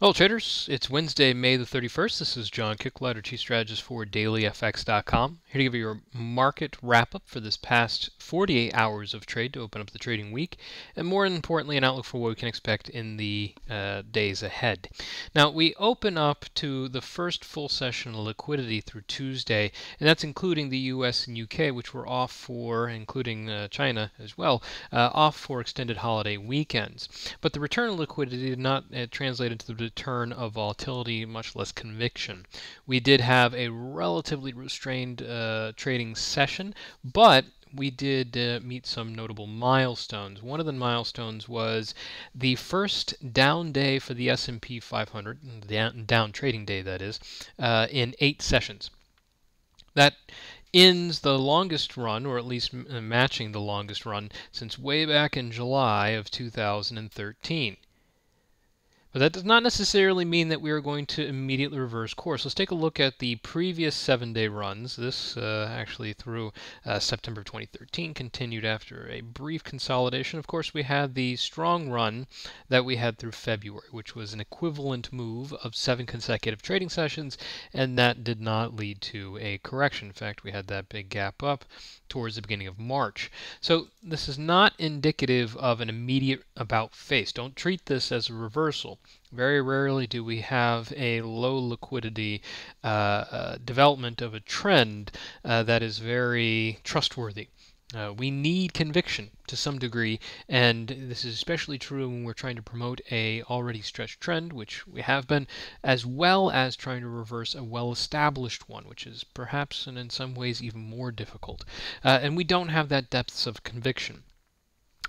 Hello traders, it's Wednesday, May the 31st. This is John Kicklighter, Chief Strategist for DailyFX.com. Here to give you your market wrap up for this past 48 hours of trade to open up the trading week, and more importantly, an outlook for what we can expect in the uh, days ahead. Now, we open up to the first full session of liquidity through Tuesday, and that's including the US and UK, which were off for, including uh, China as well, uh, off for extended holiday weekends. But the return of liquidity did not uh, translate into the return of volatility, much less conviction. We did have a relatively restrained uh, trading session, but we did uh, meet some notable milestones. One of the milestones was the first down day for the S&P 500, down, down trading day that is, uh, in eight sessions. That ends the longest run, or at least matching the longest run, since way back in July of 2013. But that does not necessarily mean that we are going to immediately reverse course. Let's take a look at the previous seven day runs. This uh, actually through uh, September 2013 continued after a brief consolidation. Of course, we had the strong run that we had through February, which was an equivalent move of seven consecutive trading sessions, and that did not lead to a correction. In fact, we had that big gap up towards the beginning of March. So this is not indicative of an immediate about face. Don't treat this as a reversal. Very rarely do we have a low liquidity uh, uh, development of a trend uh, that is very trustworthy. Uh, we need conviction to some degree, and this is especially true when we're trying to promote a already stretched trend, which we have been, as well as trying to reverse a well-established one, which is perhaps and in some ways even more difficult. Uh, and we don't have that depth of conviction.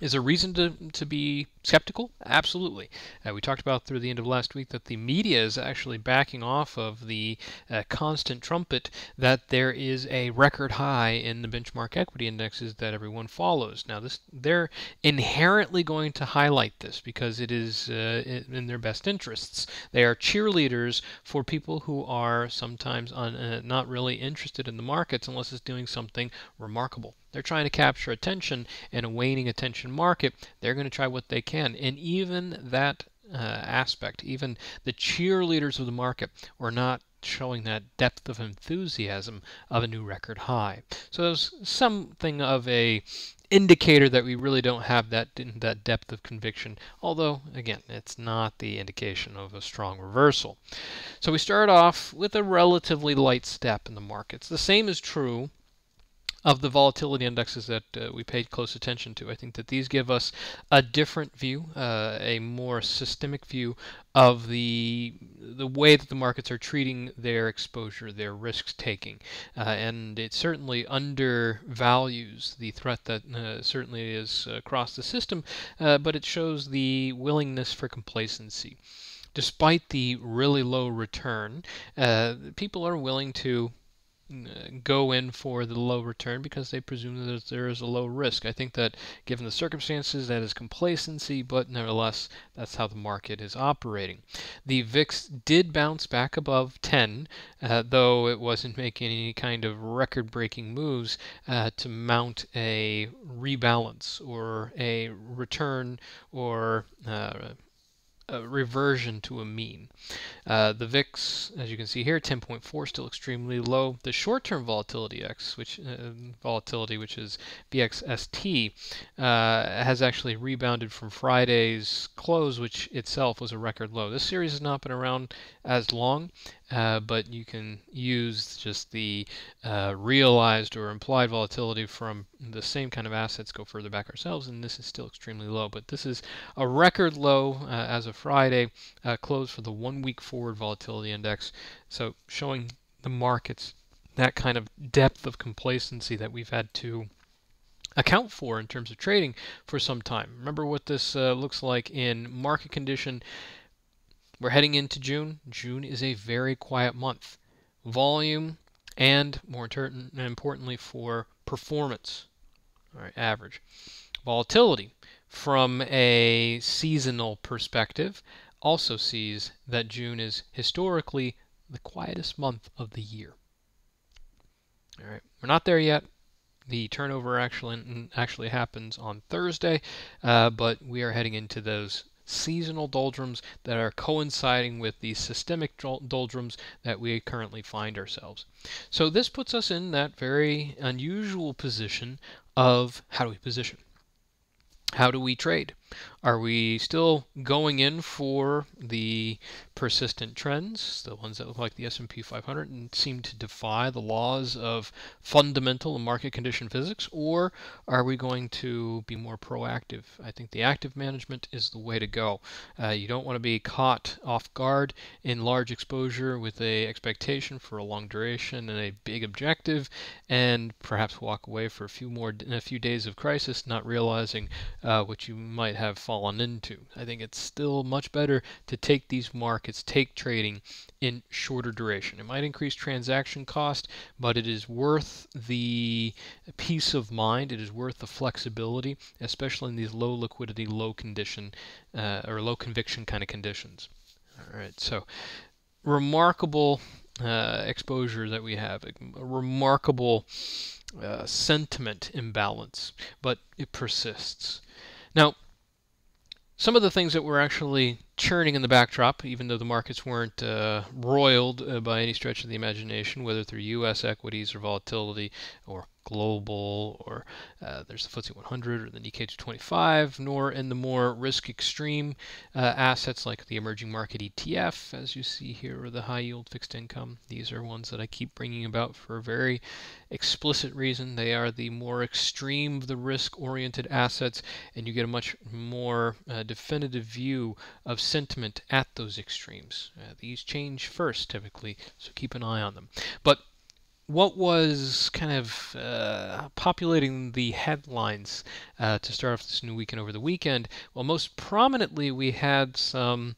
Is there reason to, to be skeptical? Absolutely. Uh, we talked about through the end of last week that the media is actually backing off of the uh, constant trumpet that there is a record high in the benchmark equity indexes that everyone follows. Now, this they're inherently going to highlight this because it is uh, in their best interests. They are cheerleaders for people who are sometimes uh, not really interested in the markets unless it's doing something remarkable. They're trying to capture attention in a waning attention market. They're going to try what they can. And even that uh, aspect, even the cheerleaders of the market, are not showing that depth of enthusiasm of a new record high. So there's something of a indicator that we really don't have that that depth of conviction. Although again, it's not the indication of a strong reversal. So we start off with a relatively light step in the markets. The same is true of the volatility indexes that uh, we paid close attention to. I think that these give us a different view, uh, a more systemic view of the the way that the markets are treating their exposure, their risk taking, uh, and it certainly undervalues the threat that uh, certainly is across the system, uh, but it shows the willingness for complacency. Despite the really low return, uh, people are willing to go in for the low return because they presume that there is a low risk. I think that given the circumstances, that is complacency, but nevertheless, that's how the market is operating. The VIX did bounce back above 10, uh, though it wasn't making any kind of record breaking moves uh, to mount a rebalance or a return or uh, a reversion to a mean. Uh, the VIX, as you can see here, 10.4, still extremely low. The short-term volatility X, which uh, volatility, which is VXST, uh, has actually rebounded from Friday's close, which itself was a record low. This series has not been around as long, uh, but you can use just the uh, realized or implied volatility from the same kind of assets go further back ourselves, and this is still extremely low. But this is a record low uh, as of Friday, uh, close for the one week forward volatility index. So showing the markets that kind of depth of complacency that we've had to account for in terms of trading for some time. Remember what this uh, looks like in market condition we're heading into June. June is a very quiet month. Volume and more importantly for performance. All right, average. Volatility from a seasonal perspective also sees that June is historically the quietest month of the year. All right, we're not there yet. The turnover actually actually happens on Thursday, uh, but we are heading into those seasonal doldrums that are coinciding with the systemic doldrums that we currently find ourselves. So this puts us in that very unusual position of how do we position? How do we trade? Are we still going in for the persistent trends, the ones that look like the S&P 500 and seem to defy the laws of fundamental and market condition physics, or are we going to be more proactive? I think the active management is the way to go. Uh, you don't want to be caught off guard in large exposure with a expectation for a long duration and a big objective, and perhaps walk away for a few more a few days of crisis, not realizing uh, what you might have fallen into. I think it's still much better to take these markets, take trading in shorter duration. It might increase transaction cost, but it is worth the peace of mind. It is worth the flexibility, especially in these low liquidity, low condition, uh, or low conviction kind of conditions. All right, so remarkable uh, exposure that we have, a remarkable uh, sentiment imbalance, but it persists. Now, some of the things that were actually churning in the backdrop, even though the markets weren't uh, roiled uh, by any stretch of the imagination, whether through U.S. equities or volatility or global, or uh, there's the FTSE 100 or the Nikkei 225, nor in the more risk extreme uh, assets like the emerging market ETF, as you see here, or the high yield fixed income. These are ones that I keep bringing about for a very explicit reason. They are the more extreme of the risk oriented assets, and you get a much more uh, definitive view of sentiment at those extremes. Uh, these change first, typically, so keep an eye on them. But what was kind of uh, populating the headlines uh, to start off this new weekend over the weekend? Well, most prominently, we had some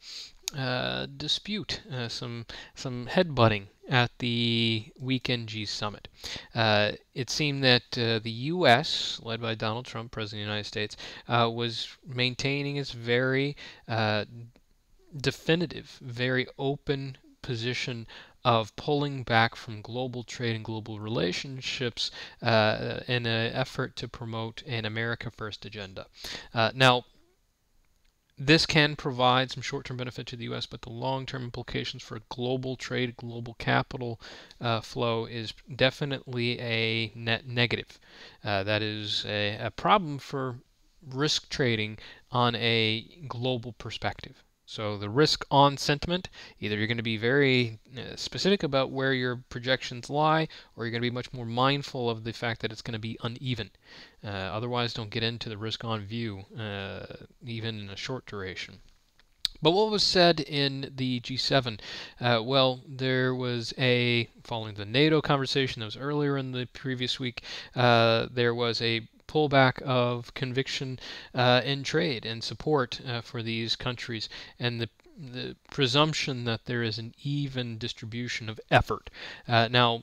uh, dispute, uh, some some headbutting at the weekend G summit. Uh, it seemed that uh, the U.S., led by Donald Trump, President of the United States, was maintaining its very definitive, very open position of pulling back from global trade and global relationships uh, in an effort to promote an America First agenda. Uh, now, this can provide some short-term benefit to the U.S., but the long-term implications for global trade, global capital uh, flow is definitely a net negative. Uh, that is a, a problem for risk trading on a global perspective. So the risk on sentiment, either you're going to be very uh, specific about where your projections lie, or you're going to be much more mindful of the fact that it's going to be uneven. Uh, otherwise, don't get into the risk on view, uh, even in a short duration. But what was said in the G7? Uh, well, there was a, following the NATO conversation that was earlier in the previous week, uh, there was a pullback of conviction uh, in trade and support uh, for these countries and the the presumption that there is an even distribution of effort. Uh, now,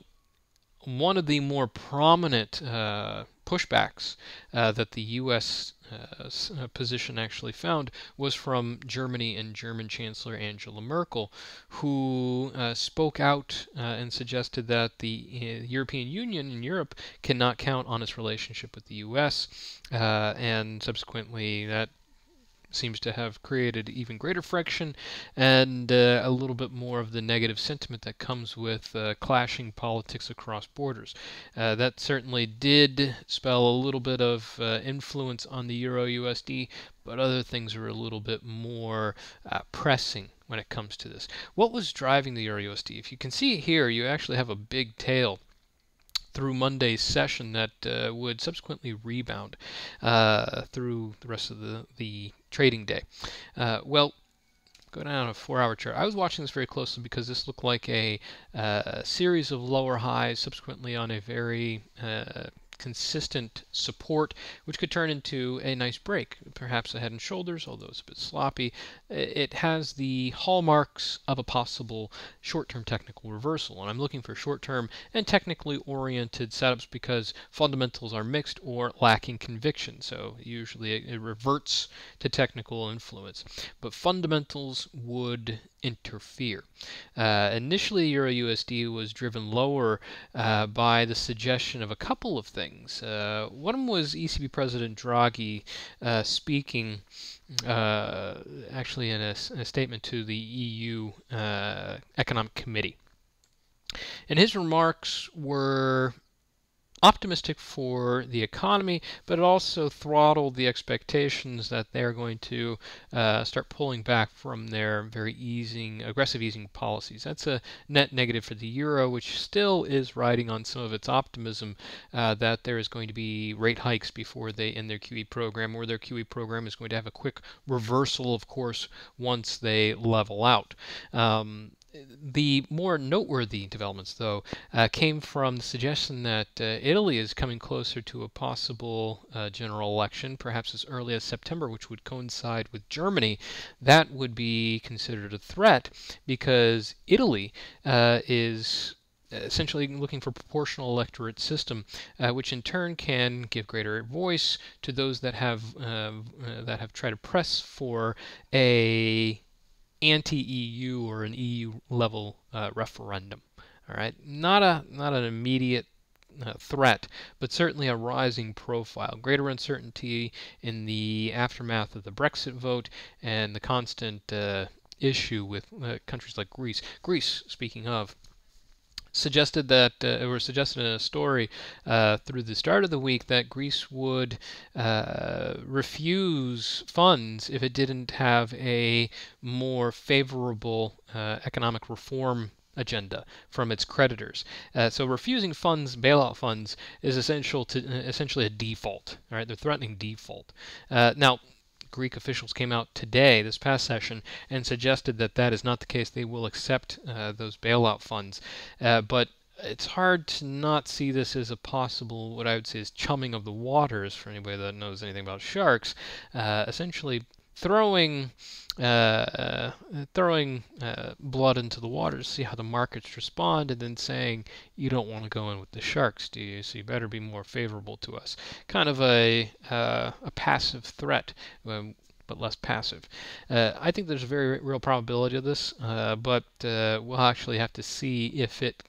one of the more prominent uh, pushbacks uh, that the U.S. Uh, uh, position actually found was from Germany and German Chancellor Angela Merkel, who uh, spoke out uh, and suggested that the uh, European Union and Europe cannot count on its relationship with the U.S. and subsequently that seems to have created even greater friction and uh, a little bit more of the negative sentiment that comes with uh, clashing politics across borders. Uh, that certainly did spell a little bit of uh, influence on the Euro USD, but other things are a little bit more uh, pressing when it comes to this. What was driving the Euro USD? If you can see here, you actually have a big tail through Monday's session that uh, would subsequently rebound uh, through the rest of the, the trading day. Uh, well, go down a four-hour chart. I was watching this very closely because this looked like a, uh, series of lower highs, subsequently on a very uh, consistent support, which could turn into a nice break, perhaps a head and shoulders, although it's a bit sloppy. It has the hallmarks of a possible short-term technical reversal, and I'm looking for short-term and technically oriented setups because fundamentals are mixed or lacking conviction, so usually it, reverts to technical influence. But fundamentals would interfere. Uh, initially, Euro USD was driven lower uh, by the suggestion of a couple of things. Uh, one of them was ECB President Draghi uh, speaking. Uh, actually, in a, a, statement to the EU uh, Economic Committee. And his remarks were optimistic for the economy, but it also throttled the expectations that they're going to uh, start pulling back from their very easing, aggressive easing policies. That's a net negative for the euro, which still is riding on some of its optimism uh, that there is going to be rate hikes before they end their QE program, or their QE program is going to have a quick reversal, of course, once they level out. Um, the more noteworthy developments, though, uh, came from the suggestion that uh, Italy is coming closer to a possible uh, general election, perhaps as early as September, which would coincide with Germany. That would be considered a threat because Italy uh, is essentially looking for proportional electorate system, uh, which in turn can give greater voice to those that have uh, uh, that have tried to press for a anti-EU or an EU level uh, referendum. All right, not a not an immediate uh, threat, but certainly a rising profile. Greater uncertainty in the aftermath of the Brexit vote and the constant uh, issue with uh, countries like Greece. Greece, speaking of, suggested that, uh, or suggested in a story uh, through the start of the week, that Greece would uh, refuse funds if it didn't have a more favorable uh, economic reform agenda from its creditors. Uh, so refusing funds, bailout funds, is essential to essentially a default. All right, they're threatening default. Uh, now, Greek officials came out today, this past session, and suggested that that is not the case. They will accept uh, those bailout funds. Uh, but it's hard to not see this as a possible, what I would say is chumming of the waters for anybody that knows anything about sharks. Uh, essentially, throwing uh, uh, throwing uh, blood into the water to see how the markets respond, and then saying you don't want to go in with the sharks, do you? So you better be more favorable to us. Kind of a uh, a passive threat. Um, but less passive. Uh, I think there's a very real probability of this, uh, but we'll actually have to see if it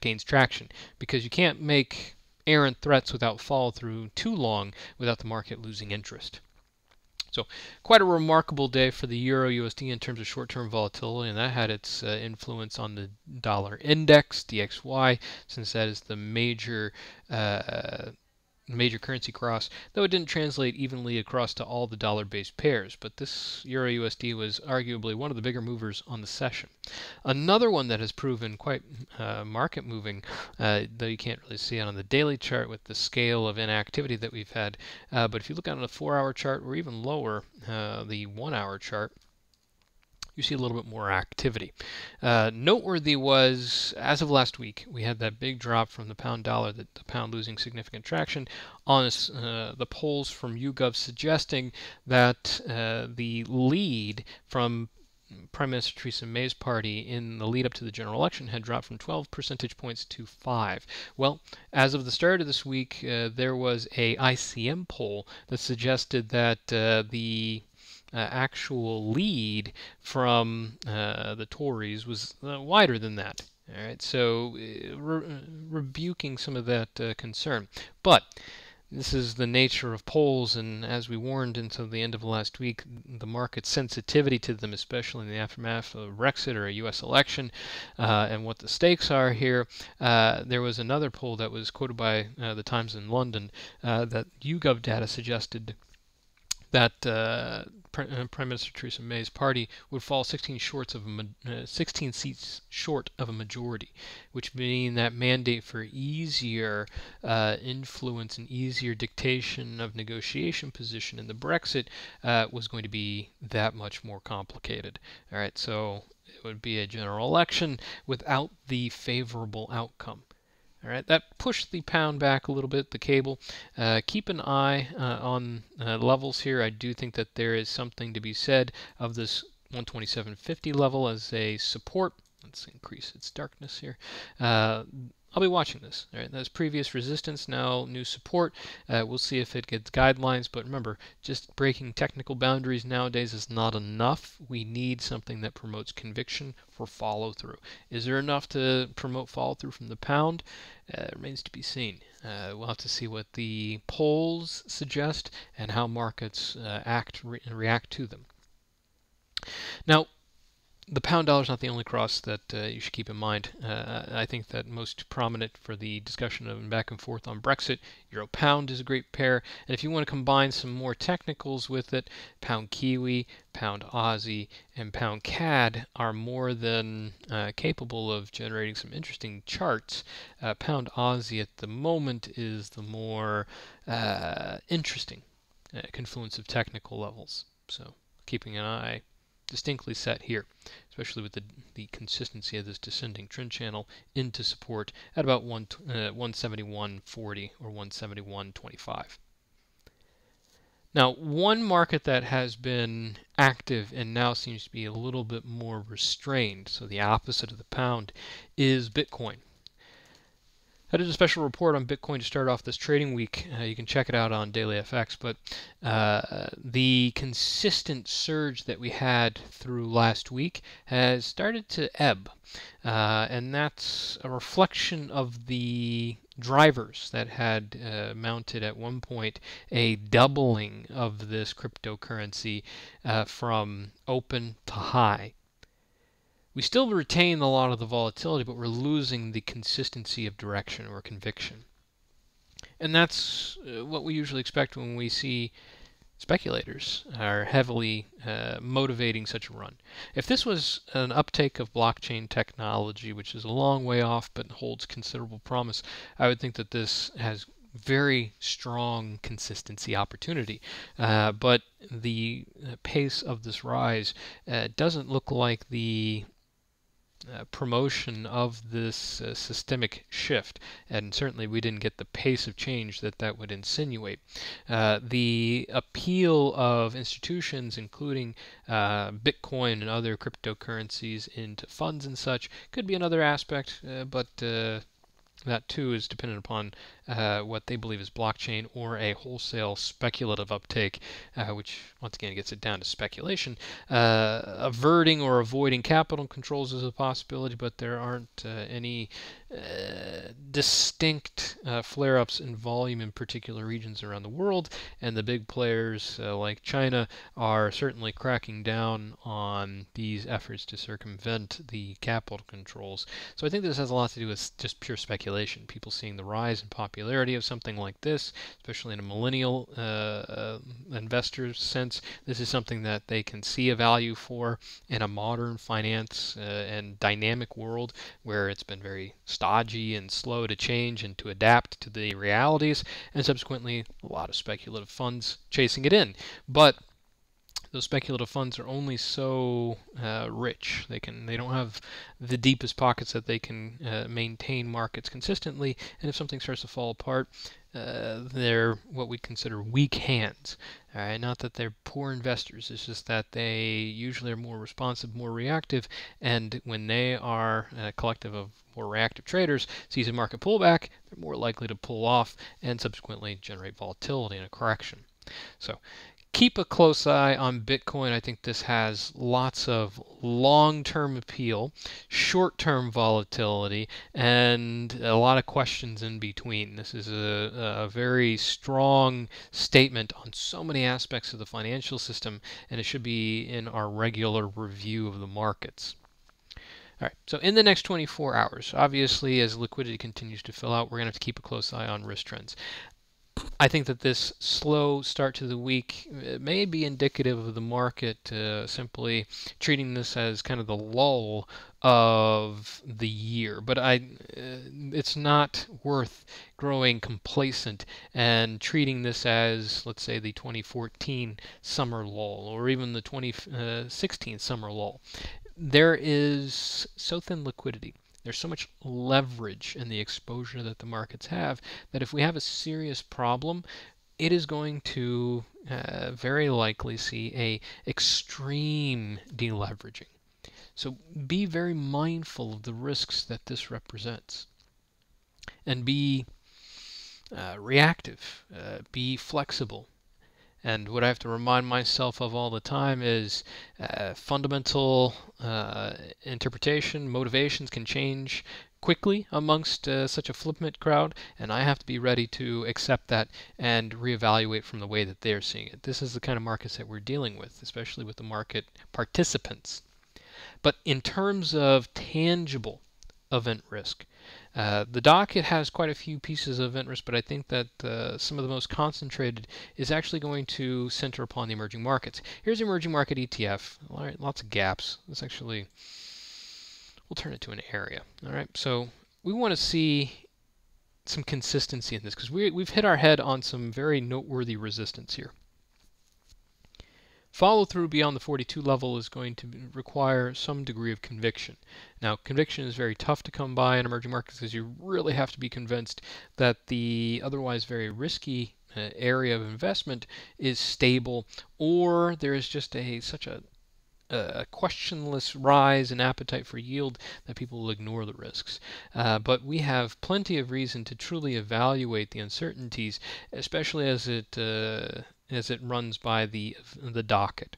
gains traction because you can't make errant threats without follow through too long without the market losing interest. So quite a remarkable day for the Euro USD in terms of short-term volatility, and that had its uh, influence on the dollar index, DXY, since that is the major uh, major currency cross, though it didn't translate evenly across to all the dollar-based pairs, but this Euro USD was arguably one of the bigger movers on the session. Another one that has proven quite uh, market moving, uh, though you can't really see it on the daily chart with the scale of inactivity that we've had, uh, but if you look on a four-hour chart or even lower, uh, the one-hour chart, you see a little bit more activity. Uh, noteworthy was, as of last week, we had that big drop from the pound dollar, the, the pound losing significant traction on uh, the polls from YouGov suggesting that uh, the lead from Prime Minister Theresa May's party in the lead up to the general election had dropped from 12 percentage points to 5. Well, as of the start of this week, uh, there was a ICM poll that suggested that uh, the uh, actual lead from uh, the Tories was uh, wider than that. All right, so re rebuking some of that concern, but this is the nature of polls, and as we warned until the end of last week, the market sensitivity to them, especially in the aftermath of Brexit or a U.S. election, uh, and what the stakes are here. Uh, there was another poll that was quoted by uh, the Times in London that YouGov data suggested that uh, uh, Prime Minister Theresa May's party would fall 16 shorts of a, uh, 16 seats short of a majority, which mean that mandate for easier uh, influence and easier dictation of negotiation position in the Brexit uh, was going to be that much more complicated. All right, so it would be a general election without the favorable outcome. All right, that pushed the pound back a little bit, the cable. Uh, keep an eye uh, on uh, levels here. I do think that there is something to be said of this 127.50 level as a support. Let's increase its darkness here. I'll be watching this. All right, that's previous resistance, now new support. Uh, we'll see if it gets guidelines, but remember, just breaking technical boundaries nowadays is not enough. We need something that promotes conviction for follow through. Is there enough to promote follow through from the pound? Uh, remains to be seen. Uh, we'll have to see what the polls suggest and how markets uh, act re- react to them. Now, the pound dollar is not the only cross that uh, you should keep in mind. Uh, I think that most prominent for the discussion of back and forth on Brexit, euro pound is a great pair. And if you want to combine some more technicals with it, pound Kiwi, pound Aussie, and pound CAD are more than uh, capable of generating some interesting charts. Uh, pound Aussie at the moment is the more uh, interesting uh, confluence of technical levels. So keeping an eye distinctly set here, especially with the, the consistency of this descending trend channel into support at about 1, uh, 171.40 or 171.25. Now, one market that has been active and now seems to be a little bit more restrained, so the opposite of the pound, is Bitcoin. I did a special report on Bitcoin to start off this trading week. Uh, you can check it out on DailyFX. But uh, the consistent surge that we had through last week has started to ebb. Uh, and that's a reflection of the drivers that had uh, mounted at one point a doubling of this cryptocurrency uh, from open to high we still retain a lot of the volatility, but we're losing the consistency of direction or conviction. And that's uh, what we usually expect when we see speculators are heavily uh, motivating such a run. If this was an uptake of blockchain technology, which is a long way off but holds considerable promise, I would think that this has very strong consistency opportunity. Uh, but the uh, pace of this rise uh, doesn't look like the uh, promotion of this uh, systemic shift, and certainly we didn't get the pace of change that that would insinuate. Uh, the appeal of institutions, including uh, Bitcoin and other cryptocurrencies, into funds and such, could be another aspect, uh, but that too is dependent upon uh, what they believe is blockchain or a wholesale speculative uptake, uh, which once again gets it down to speculation. Uh, averting or avoiding capital controls is a possibility, but there aren't uh, any uh, distinct flare ups in volume in particular regions around the world, and the big players like China are certainly cracking down on these efforts to circumvent the capital controls. So I think this has a lot to do with just pure speculation, people seeing the rise in popularity popularity of something like this, especially in a millennial uh, uh, investor sense. This is something that they can see a value for in a modern finance uh, and dynamic world where it's been very stodgy and slow to change and to adapt to the realities, and subsequently a lot of speculative funds chasing it in. But those speculative funds are only so uh, rich. They can they don't have the deepest pockets that they can uh, maintain markets consistently. And if something starts to fall apart, uh, they're what we consider weak hands. All right, not that they're poor investors. It's just that they usually are more responsive, more reactive, and when they are a collective of more reactive traders sees a market pullback, they're more likely to pull off and subsequently generate volatility and a correction. So keep a close eye on Bitcoin. I think this has lots of long term appeal, short term volatility, and a lot of questions in between. This is a, a, very strong statement on so many aspects of the financial system, and it should be in our regular review of the markets. All right, so in the next 24 hours, obviously, as liquidity continues to fill out, we're going to have to keep a close eye on risk trends. I think that this slow start to the week uh, may be indicative of the market uh, simply treating this as kind of the lull of the year. But I, uh, it's not worth growing complacent and treating this as, let's say, the 2014 summer lull or even the 2016 uh, summer lull. There is so thin liquidity there's so much leverage in the exposure that the markets have that if we have a serious problem, it is going to uh, very likely see a extreme deleveraging. So be very mindful of the risks that this represents. and be uh, reactive, uh, be flexible. And what I have to remind myself of all the time is uh, fundamental uh, interpretation, motivations can change quickly amongst uh, such a flippant crowd, and I have to be ready to accept that and reevaluate from the way that they're seeing it. This is the kind of markets that we're dealing with, especially with the market participants. But in terms of tangible event risk, uh, the docket has quite a few pieces of event risk, but I think that uh, some of the most concentrated is actually going to center upon the emerging markets. Here's emerging market ETF. All right, lots of gaps. Let's actually we'll turn it to an area. All right, so we want to see some consistency in this because we, we've hit our head on some very noteworthy resistance here. Follow through beyond the 42 level is going to require some degree of conviction. Now, conviction is very tough to come by in emerging markets because you really have to be convinced that the otherwise very risky uh, area of investment is stable or there is just a such a a questionless rise in appetite for yield that people will ignore the risks. Uh, but we have plenty of reason to truly evaluate the uncertainties, especially as it uh, as it runs by the the docket.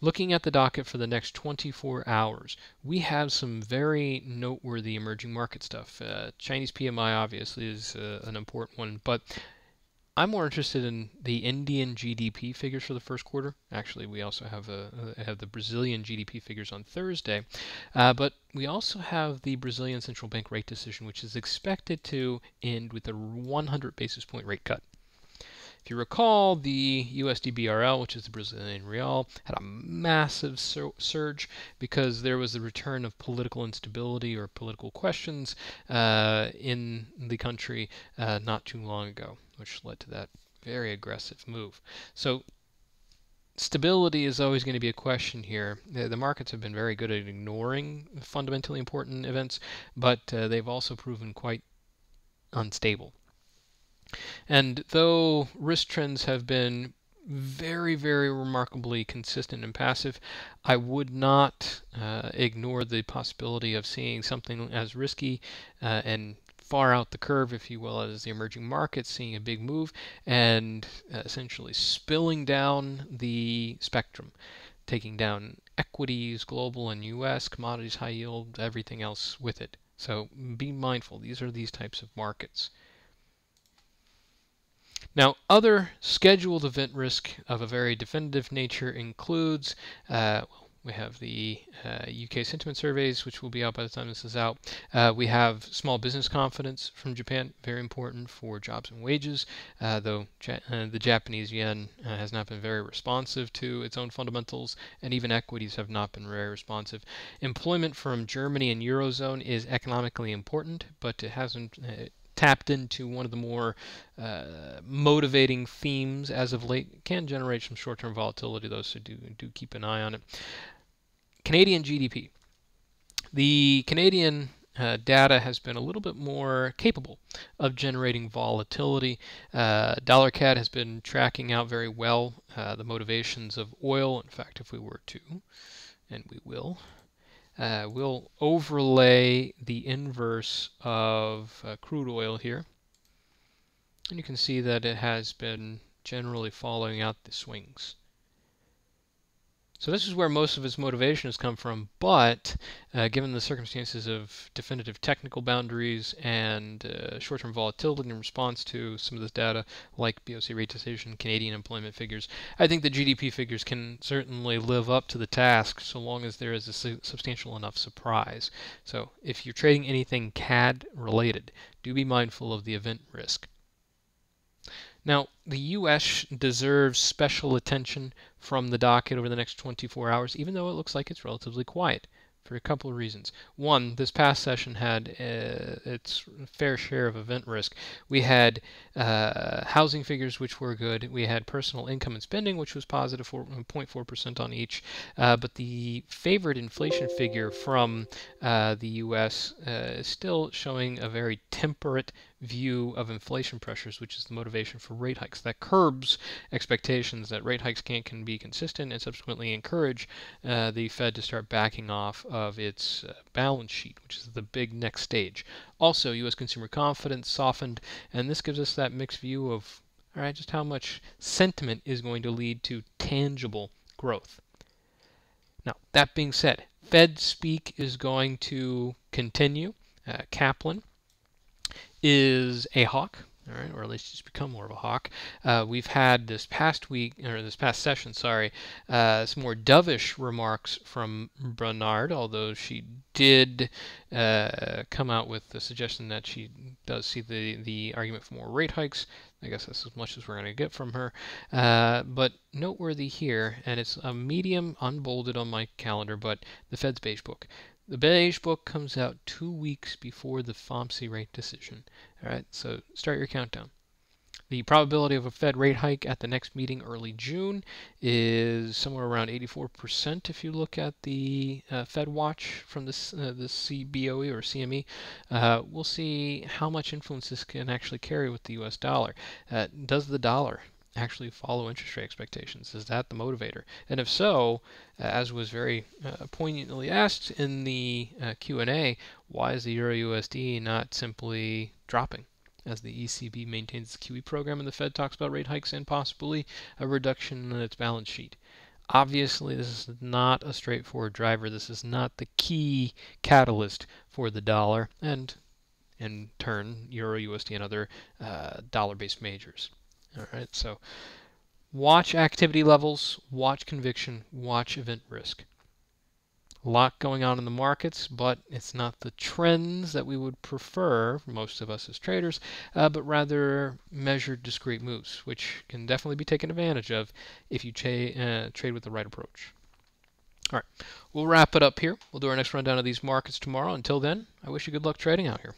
Looking at the docket for the next 24 hours, we have some very noteworthy emerging market stuff. Uh, Chinese PMI obviously is uh, an important one, but I'm more interested in the Indian GDP figures for the first quarter. Actually, we also have a, have the Brazilian GDP figures on Thursday, uh, but we also have the Brazilian central bank rate decision, which is expected to end with a 100 basis point rate cut. If you recall, the USD BRL, which is the Brazilian real, had a massive sur surge because there was the return of political instability or political questions uh, in the country uh, not too long ago, which led to that very aggressive move. So stability is always going to be a question here. The, the, markets have been very good at ignoring fundamentally important events, but uh, they've also proven quite unstable. And though risk trends have been very, very remarkably consistent and passive, I would not uh, ignore the possibility of seeing something as risky uh, and far out the curve, if you will, as the emerging markets, seeing a big move and uh, essentially spilling down the spectrum, taking down equities, global and US, commodities, high yield, everything else with it. So be mindful. These are these types of markets. Now, other scheduled event risk of a very definitive nature includes, uh, we have the uh, UK sentiment surveys, which will be out by the time this is out. Uh, we have small business confidence from Japan, very important for jobs and wages, uh, though ja uh, the Japanese yen uh, has not been very responsive to its own fundamentals, and even equities have not been very responsive. Employment from Germany and Eurozone is economically important, but it hasn't uh, tapped into one of the more uh, motivating themes as of late. can generate some short-term volatility though, so do do keep an eye on it. Canadian GDP. The Canadian uh, data has been a little bit more capable of generating volatility. Uh, dollar CAD has been tracking out very well uh, the motivations of oil. In fact, if we were to, and we will, uh, we'll overlay the inverse of uh, crude oil here. And you can see that it has been generally following out the swings. So this is where most of his motivation has come from, but uh, given the circumstances of definitive technical boundaries and uh, short-term volatility in response to some of this data, like BOC rate decision, Canadian employment figures, I think the GDP figures can certainly live up to the task so long as there is a su substantial enough surprise. So if you're trading anything CAD related, do be mindful of the event risk. Now, the U.S. deserves special attention from the docket over the next 24 hours, even though it looks like it's relatively quiet for a couple of reasons. One, this past session had uh, its fair share of event risk. We had uh, housing figures, which were good. We had personal income and spending, which was positive 0.4% on each. Uh, but the favored inflation figure from uh, the U.S. Uh, is still showing a very temperate view of inflation pressures, which is the motivation for rate hikes. That curbs expectations that rate hikes can, can be consistent and subsequently encourage uh, the Fed to start backing off of its uh, balance sheet, which is the big next stage. Also, U.S. consumer confidence softened, and this gives us that mixed view of all right, just how much sentiment is going to lead to tangible growth. Now, that being said, Fed speak is going to continue. Uh, Kaplan is a hawk, all right, or at least he's become more of a hawk. Uh, we've had this past week, or this past session, sorry, uh, some more dovish remarks from Brainard, although she did uh, come out with the suggestion that she does see the, the argument for more rate hikes. I guess that's as much as we're going to get from her. Uh, but noteworthy here, and it's a medium unbolded on my calendar, but the Fed's Beige Book. The beige book comes out two weeks before the FOMC rate decision. All right, so start your countdown. The probability of a Fed rate hike at the next meeting early June is somewhere around 84% if you look at the uh, Fed Watch from this, uh, the CBOE or CME. Uh, we'll see how much influence this can actually carry with the US dollar. Uh, does the dollar actually follow interest rate expectations? Is that the motivator? And if so, uh, as was very uh, poignantly asked in the uh, Q&A, why is the Euro USD not simply dropping? As the ECB maintains its QE program and the Fed talks about rate hikes and possibly a reduction in its balance sheet. Obviously, this is not a straightforward driver. This is not the key catalyst for the dollar and, in turn, Euro USD and other uh, dollar-based majors. All right, so watch activity levels, watch conviction, watch event risk. A lot going on in the markets, but it's not the trends that we would prefer, most of us as traders, uh, but rather measured discrete moves, which can definitely be taken advantage of if you uh, trade with the right approach. All right, we'll wrap it up here. We'll do our next rundown of these markets tomorrow. Until then, I wish you good luck trading out here.